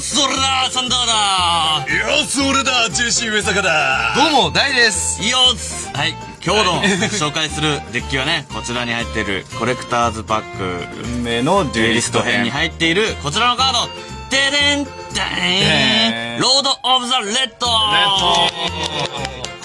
っそれだサンダーだよし俺だ JC 上坂だ。どうも、大です。よっはい今日の紹介するデッキはねこちらに入っているコレクターズパック。運命のデデュエリスト編に入っているこちらのカード。デデンデーン。ロード・オブ・ザ・レッド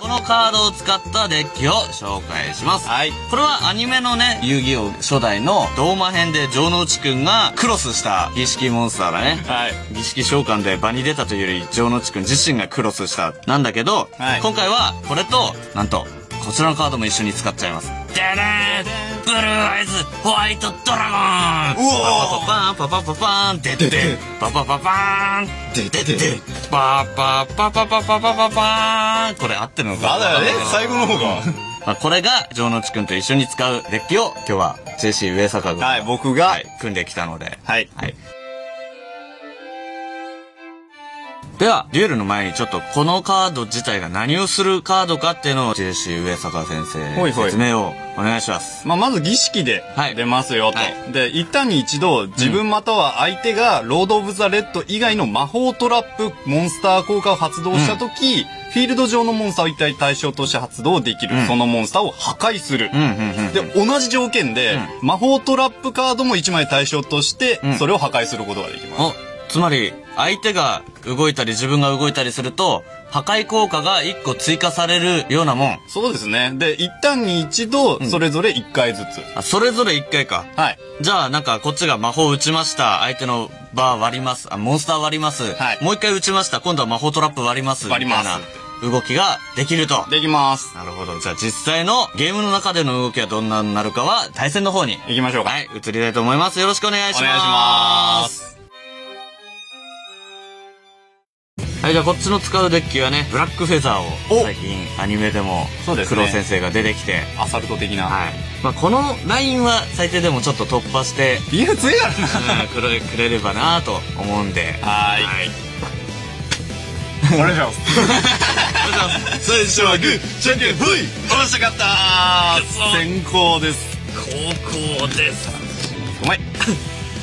このカードを使ったデッキを紹介します。はい。これはアニメのね遊戯王初代のドーマ編で城之内くんがクロスした儀式モンスターだね。はい。儀式召喚で場に出たというより城之内くん自身がクロスした。なんだけど、はい。今回はこれとなんとこちらのカードも一緒に使っちゃいます。ででブルーアイズホワイトドラゴン。うわパパパパパパーンでででパパパパーンでででパパパパパパパパパーン。これ合ってるのかまだよね。最後の方が。まあこれが城之内くんと一緒に使うデッキを今日は JC 上坂軍はい僕が。はい、組んできたので。はい。はい。では、デュエルの前にちょっとこのカード自体が何をするカードかっていうのを JC 上坂先生、説明をお願いします。まあ、まず儀式ではい出ますよと。はで、1ターンに一度自分または相手がロード・オブ・ザ・レッド以外の魔法トラップモンスター効果を発動したとき、フィールド上のモンスターを一体対象として発動できる、うんそのモンスターを破壊する。うん、うん、うん。で、同じ条件で、魔法トラップカードも1枚対象としてうん、それを破壊することができます。お、つまり、相手が動いたり自分が動いたりすると、破壊効果が1個追加されるようなもん。そうですね。で、一旦に一度、それぞれ1回ずつ。あ、それぞれ1回か。はい。じゃあ、なんか、こっちが魔法打ちました。相手のバー割ります。あ、モンスター割ります。はいもう一回打ちました。今度は魔法トラップ割ります。割りますみたいな動きができると。できます。なるほど。じゃあ、実際のゲームの中での動きはどんなになるかは、対戦の方に。行きましょうか。はい、移りたいと思います。よろしくお願いします。お願いします。はい、じゃあこっちの使うデッキはね、ブラックフェザーをお最近アニメでもそうですね黒先生が出てきて、アサルト的な。はい。まあこのラインは最低でもちょっと突破して、いや、強いからな。うんくれくれればなと思うんで。はーいはい。お願いします。最初はグー、じゃんけん、ほい面白かったー先行です。高校です。うまい。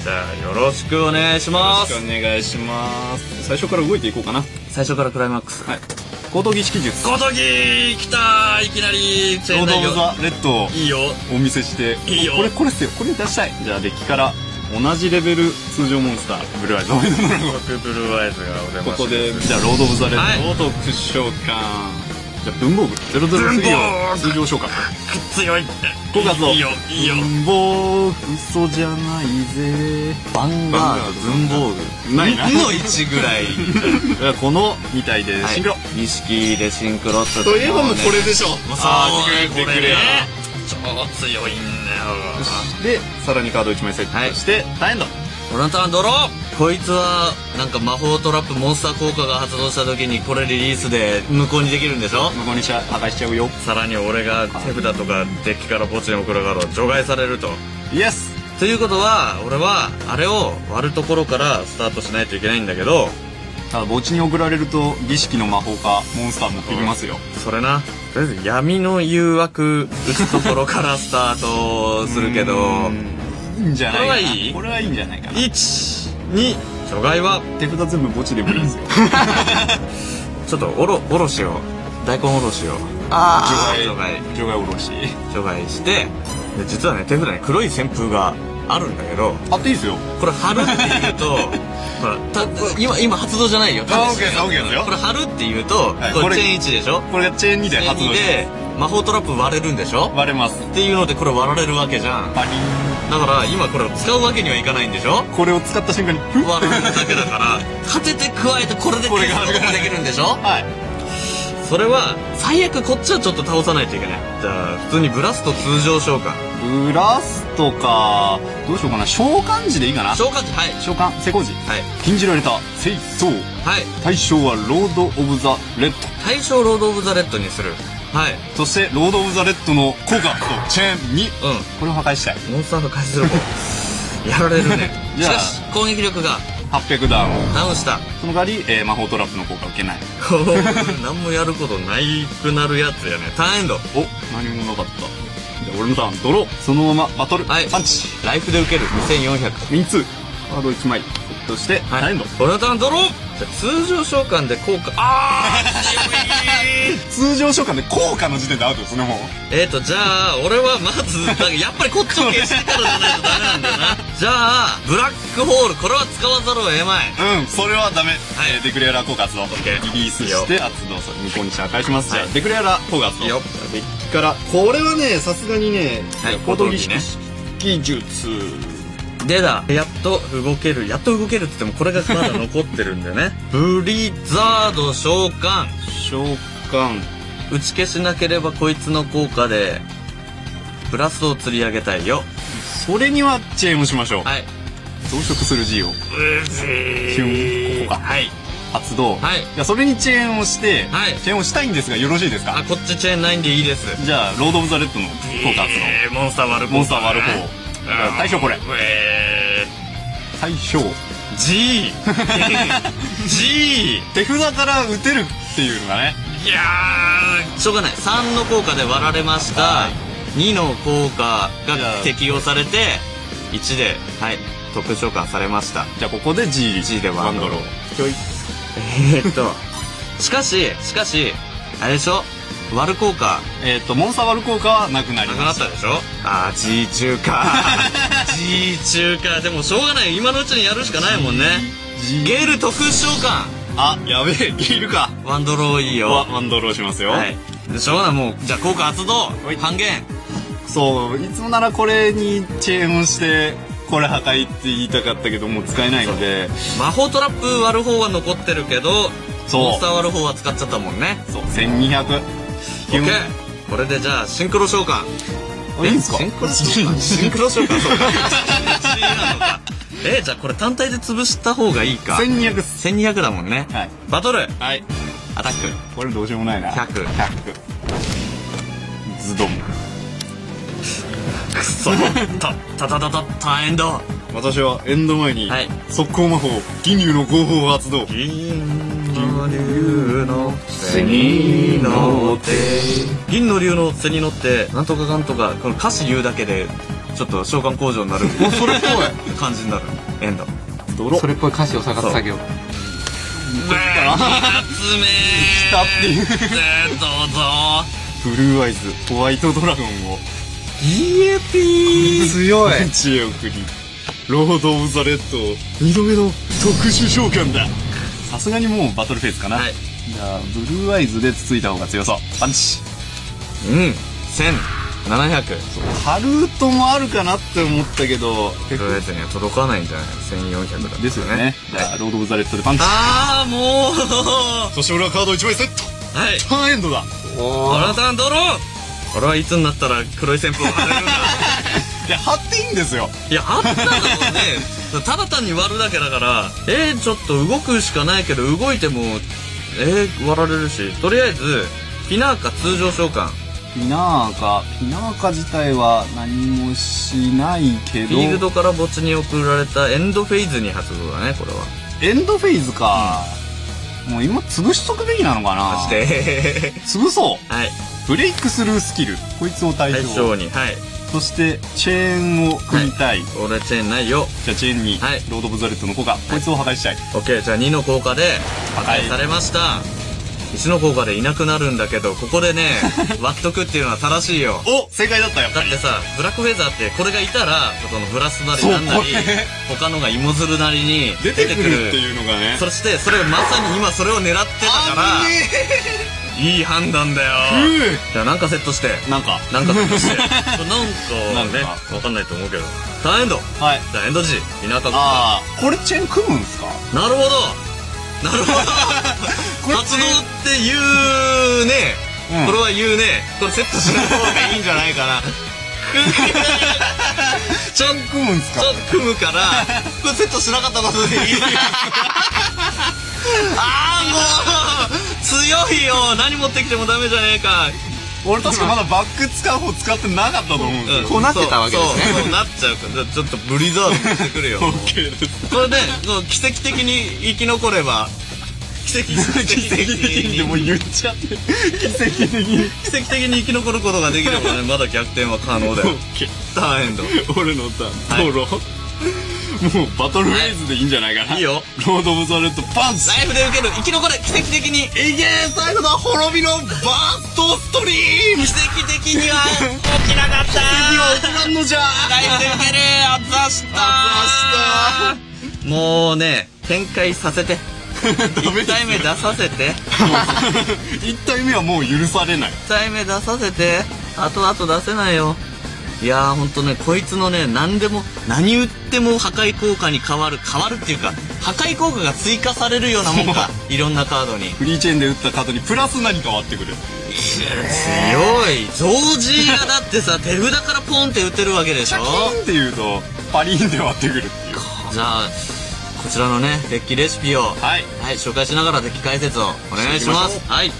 じゃあよろしくお願いします。よろしくお願いします。最初から動いていこうかな。最初からクライマックス。はい。高等儀式術。小時来たいきなりロード・オブ・ザ・レッドをいいよ。お見せして。いいよこれ、これっすよ。これ出したい。じゃあ、デッキから、同じレベル通常モンスター、ブルーアイズ。おめでとうございます僕ブルーアイズがお出ましここで、じゃあ、ロード・オブ・ザ・レはいッドとクッションカーン。じゃあ、文房具。003を通常召喚。強い。五月をいいよ、いいよ。文房具、嘘じゃないぜ。バンガード文房具。ないなの1ぐらい。この2体でシンクロ。錦でシンクロってといえばもうこれでしょ。ああーー、これね。超強いんだよ。で、さらにカード1枚セットして、ターンエンド。俺のターンドローこいつは、なんか魔法トラップモンスター効果が発動した時にこれリリースで無効にできるんでしょ？向こうにしちゃ破壊しちゃうよ。さらに俺が手札とかデッキから墓地に送るカードを除外されると。イエスということは、俺は、あれを割るところからスタートしないといけないんだけど、ただ墓地に送られると儀式の魔法かモンスター持ってきますよ。それな。とりあえず闇の誘惑打つところからスタートするけど、いいんじゃないかな。これはいい？これはいいんじゃないかな。1、2、除外は、手札全部墓地でもいいですよ。ちょっとおろ、おろしを、大根おろしを、あ除外、除外おろし。除外して、で実はね、手札に黒い旋風があるんだけど、あっていい ですよ。これ貼るって言うと、ほら、た、今、今発動じゃないよ。あ OK です OK ですよこれ貼るって言うと、はいこれチェーン1でしょ？これがチェーン2でチェーン2発動。で、魔法トラップ割れるんでしょ？割れます。っていうのでこれ割られるわけじゃん。パリン。だから今これを使うわけにはいかないんでしょ？これを使った瞬間に、割られるだけだから、立てて加えてこれでこれができるんでしょ？はい。それは、最悪こっちはちょっと倒さないといけない。じゃあ、普通にブラスト通常召喚。ブラストか、どうしようかな。召喚時でいいかな。召喚時、はい。召喚、成功時。はい。禁じられた、聖槍。はい。対象はロード・オブ・ザ・レッド。対象ロード・オブ・ザ・レッドにする。はい。そして、ロード・オブ・ザ・レッドの効果とチェーン2。うこれを破壊したい。ん。モンスターが破壊する方。やられるね。じゃあしかし、攻撃力が800ダウン。ダウンした。その代わり、えー魔法トラップの効果を受けない。何もやることないくなるやつやね。ターンエンド。お、何もなかった。俺のターン、ドロー。そのままバトル。はいパンチ。ライフで受ける2400。ミンツー。カード1枚。セッとして、はい。タエンド。これのターンドローじゃあ通常召喚で効果、あー 通常召喚で効果の時点でアウトですね、もう。えーと、じゃあ、俺はまず、やっぱりこっちを消してからじゃないとダメなんだよな。じゃあ、ブラックホール、これは使わざるを得まい。うん、それはダメ。はいえーデクレアラー効果発動。ケーリリースして発動する。無効にして破壊します。じゃあはいデクレアラー効果発動。から、これはね、さすがにね、はい小鳥小鳥ね技術。でだ、やっと動ける。やっと動けるって言っても、これがまだ残ってるんだよね。ブリザード召喚。召喚。打ち消しなければこいつの効果で、ブラストを釣り上げたいよ。それにはチェーンをしましょう。はい。増殖する G をヒュンここかはい。発動。はいじゃあそれにチェーンをして、はいチェーンをしたいんですがよろしいですか？あ、こっちチェーンないんでいいです。じゃあ、ロード・オブ・ザ・レッドの効果発動。えーモンスター割るモンスター割る方。対象これ。え対象。ー、G! G! 手札から打てるっていうのがね。いやー、しょうがない。3の効果で割られました。は2の効果が適用されて、1で、はい、特召喚されました。じゃあここで G。G でワンドローちょい。えーっと、しかし、しかし、あれでしょ？割る効果、えっ、と、モンスター割る効果はなくなりなくな。ったでしょ？あー、G 中か。G 中か。でもしょうがない。今のうちにやるしかないもんね。G。ゲール特殊召喚。あ、やべえ、いるか。ワンドローいいワよ。ワンドローしますよ。はい。でしょうがない。もう、じゃあ効果発動い。半減。そう、いつもならこれにチェーンをして、これ破壊って言いたかったけど、もう使えないので、魔法トラップ割る方は残ってるけど、モンスター割る方は使っちゃったもんね。そう、1200。オッケー。これでじゃあ、シンクロ召喚。あいいんすか？シンクロ召喚シンクロ召喚そうか。1なのかえじゃあこれ単体で潰した方がいいか。1200っす。1200だもんね。はい。バトルはい。アタック。これどうしようもないな。100 100。ズドン。くそ。た、たたたた、たエンド。私はエンド前に、はい速攻魔法、銀竜の合法を発動。銀の竜の背に乗って。銀の竜の背に乗って、なんとかかんとか、この歌詞言うだけで、ちょっと召喚工場になる。お、それっぽい。感じになる。エンド。泥。それっぽい歌詞を探す作業。うわー二つ目来たっていうでどうぞ。ブルーアイズ、ホワイトドラゴンを、イエピー強い知恵を送り、ロード・オブ・ザ・レッドを、二度目の特殊召喚だ。さすがにもうバトルフェイズかな。はい。じゃあ、ブルーアイズでつついた方が強そう。パンチ。うん。1700。ハルートもあるかなって思ったけど、とりあえずには届かないんじゃない ?1400 だ。ですよね。じゃあ、ロード・オブ・ザ・レッドでパンチ。あー、もうそして俺はカード1枚セットはい。ターンエンドだおーあなたドロー俺はいつになったら黒い旋風を貼れるんだいや、貼っていいんですよ。いや、あったんだもんね。ただ単に割るだけだから、えー、ちょっと動くしかないけど、動いても、えー、割られるし。とりあえず、フィナーカ通常召喚。フィナーカ、フィナーカ自体は何もしないけど、フィールドから墓地に送られたエンドフェイズに発動だね、これは。エンドフェイズか。もう今潰しとくべきなのかなそして、潰そうはい。ブレイクスルースキル。こいつを対対象。象に、はい。そして、チェーンを組みたい。俺チェーンないよ。じゃあ、チェーンに、はいロード・オブ・ザ・レッドの効果。こいつを破壊したい。オッケー、じゃあ2の効果で破壊されました。1の効果でいなくなるんだけど、ここでね、割っとくっていうのは正しいよ。お正解だったよ。だってさ、ブラックフェザーってこれがいたら、そのブラスなりなんなり他のが芋づるなりに出てくるっていうのがね。そして、それがまさに今それを狙ってたから、いい判断だよ。ーじゃあなんかセットして、うなんか。なんかセットして。なんかねなんか、わかんないと思うけど。ターンエンド。はい。じゃあエンド G、田舎国ああ、これチェーン組むんすか？なるほど。なるほど。活動って言うね、うん。これは言うね。これセットしない方がいいんじゃないかな。ちょっ組むんすちょっと組むから、これセットしなかったことでいいああ、もう、強いよ何持ってきてもダメじゃねえか。俺確かまだバック使う方使ってなかったと思うんですよ。こうなってたわけですねそうなっちゃうから。じゃあちょっとブリザード持ってくるよ。オッケーです。これで、そう奇跡的に生き残れば、奇跡、奇跡的奇跡的にでもに、言っちゃって。奇跡的に。奇跡的に生き残ることができればね、まだ逆転は可能だよ。ターンエンド。俺のターン。はいドロー。もうバトルフェーズでいいんじゃないかな。いいよ。ロード・オブ・ザ・レッドパンチライフで受ける生き残れ奇跡的に。いけ最後の滅びのバーストストリーム。奇跡的には起きなかった。次は起きらんのじゃ。ライフで受けるあざしたもうね展開させて。1体目出させて。一体目はもう許されない。1体目出させて。後々出せないよいやーほんとねこいつのね何でも何打っても破壊効果に変わる変わるっていうか破壊効果が追加されるようなもんか。いろんなカードに。フリーチェーンで打ったカードにプラス何か割ってくる。強い。増字がだってさ 手札からポンって打てるわけでしょ？シャキーンって言うと、パリーンで割ってくるっていう。じゃあこちらのねデッキレシピをはい。はい紹介しながらデッキ解説をお願いします。はい